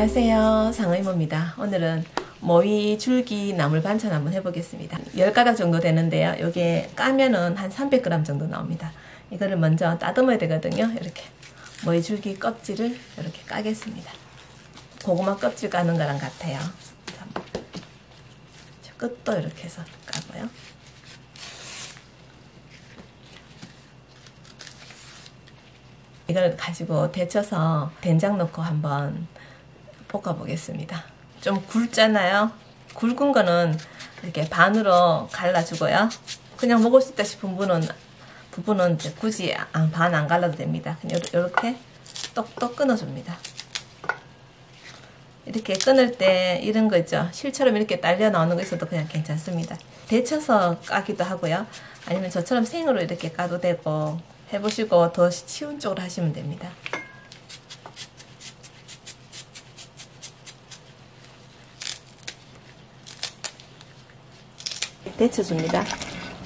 안녕하세요. 상의모입니다. 오늘은 모이 줄기 나물 반찬 한번 해보겠습니다. 10가닥 정도 되는데요. 요게 까면은 한 300g 정도 나옵니다. 이거를 먼저 따듬어야 되거든요. 이렇게 모이 줄기 껍질을 이렇게 까겠습니다. 고구마 껍질 까는 거랑 같아요. 끝도 이렇게 해서 까고요. 이걸 가지고 데쳐서 된장 넣고 한번 볶아 보겠습니다. 좀 굵잖아요. 굵은 거는 이렇게 반으로 갈라주고요. 그냥 먹을 수 있다 싶은 분은 부분은 굳이 반 안 갈라도 됩니다. 그냥 이렇게 똑똑 끊어줍니다. 이렇게 끊을 때 이런 거 있죠. 실처럼 이렇게 딸려 나오는 거 있어도 그냥 괜찮습니다. 데쳐서 까기도 하고요. 아니면 저처럼 생으로 이렇게 까도 되고 해보시고 더 쉬운 쪽으로 하시면 됩니다. 데쳐줍니다.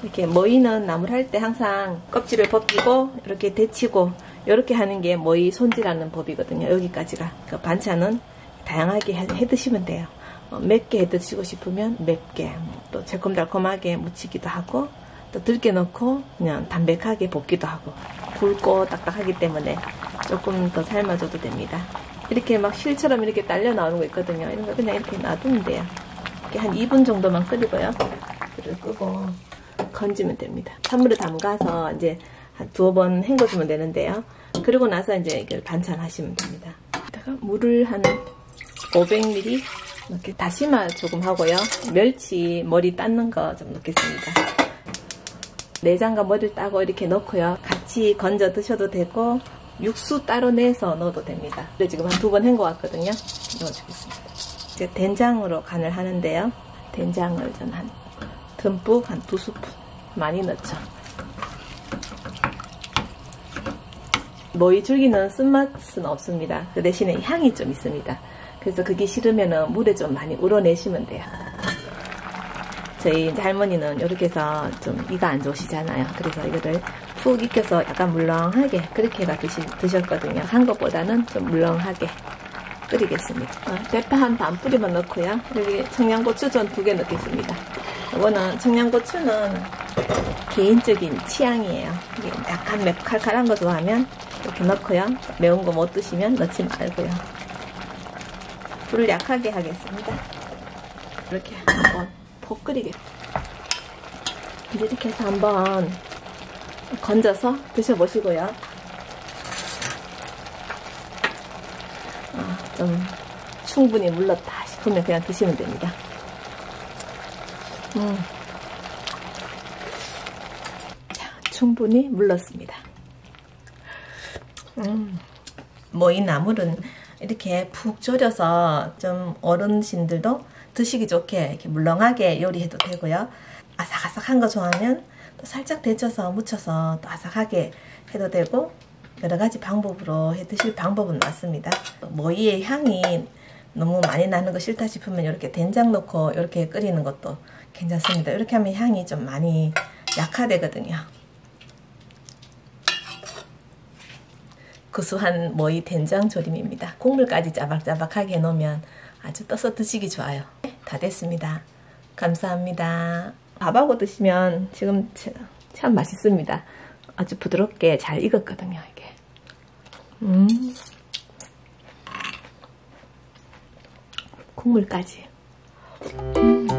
이렇게 모이는 나물 할 때 항상 껍질을 벗기고 이렇게 데치고 이렇게 하는 게 모이 손질하는 법이거든요. 여기까지가. 그 반찬은 다양하게 해 드시면 돼요. 어, 맵게 해 드시고 싶으면 맵게 또 새콤달콤하게 무치기도 하고 또 들게 넣고 그냥 담백하게 볶기도 하고 굵고 딱딱하기 때문에 조금 더 삶아줘도 됩니다. 이렇게 막 실처럼 이렇게 딸려 나오는 거 있거든요. 이런 거 그냥 이렇게 놔두면 돼요. 이렇게 한 2분 정도만 끓이고요. 불을 끄고 건지면 됩니다. 찬물에 담가서 이제 한 두어 번 헹궈주면 되는데요. 그리고 나서 이제 이걸 반찬하시면 됩니다. 이따가 물을 한 500ml 이렇게 다시마 조금 하고요. 멸치 머리 닦는 거 좀 넣겠습니다. 내장과 머리를 따고 이렇게 넣고요. 같이 건져 드셔도 되고 육수 따로 내서 넣어도 됩니다. 지금 한 두 번 헹궈왔거든요. 넣어주겠습니다. 이제 된장으로 간을 하는데요. 된장을 전 한 듬뿍 한 두 스푼 많이 넣죠. 모이 줄기는 쓴맛은 없습니다. 그 대신에 향이 좀 있습니다. 그래서 그게 싫으면 물에 좀 많이 우러내시면 돼요. 저희 할머니는 이렇게 해서 좀 이가 안 좋으시잖아요. 그래서 이거를 푹 익혀서 약간 물렁하게 그렇게 해가 드시, 드셨거든요. 한 것보다는 좀 물렁하게 끓이겠습니다. 어, 대파 한 반 뿌리만 넣고요. 여기 청양고추 전 두 개 넣겠습니다. 이거는 청양고추는 개인적인 취향이에요. 약간 맵 칼칼한 거 좋아하면 이렇게 넣고요. 매운 거 못 드시면 넣지 말고요. 불을 약하게 하겠습니다. 이렇게 한번 푹 끓이겠다. 이제 이렇게 해서 한번 건져서 드셔보시고요. 아, 좀 충분히 물렀다 싶으면 그냥 드시면 됩니다. 음. 충분히 물렀습니다. 음. 뭐 이 나물은 이렇게 푹 졸여서 좀 어른신들도 드시기 좋게 이렇게 물렁하게 요리해도 되고요. 아삭아삭한 거 좋아하면 또 살짝 데쳐서 묻혀서 또 아삭하게 해도 되고 여러 가지 방법으로 해 드실 방법은 맞습니다. 모이의 향이 너무 많이 나는 거 싫다 싶으면 이렇게 된장 넣고 이렇게 끓이는 것도 괜찮습니다. 이렇게 하면 향이 좀 많이 약화되거든요. 구수한 모이 된장 조림입니다. 국물까지 짜박짜박하게 해놓으면 아주 떠서 드시기 좋아요. 다 됐습니다. 감사합니다. 밥하고 드시면 지금 참 맛있습니다. 아주 부드럽게 잘 익었거든요, 이게. 음. 국물까지. 음.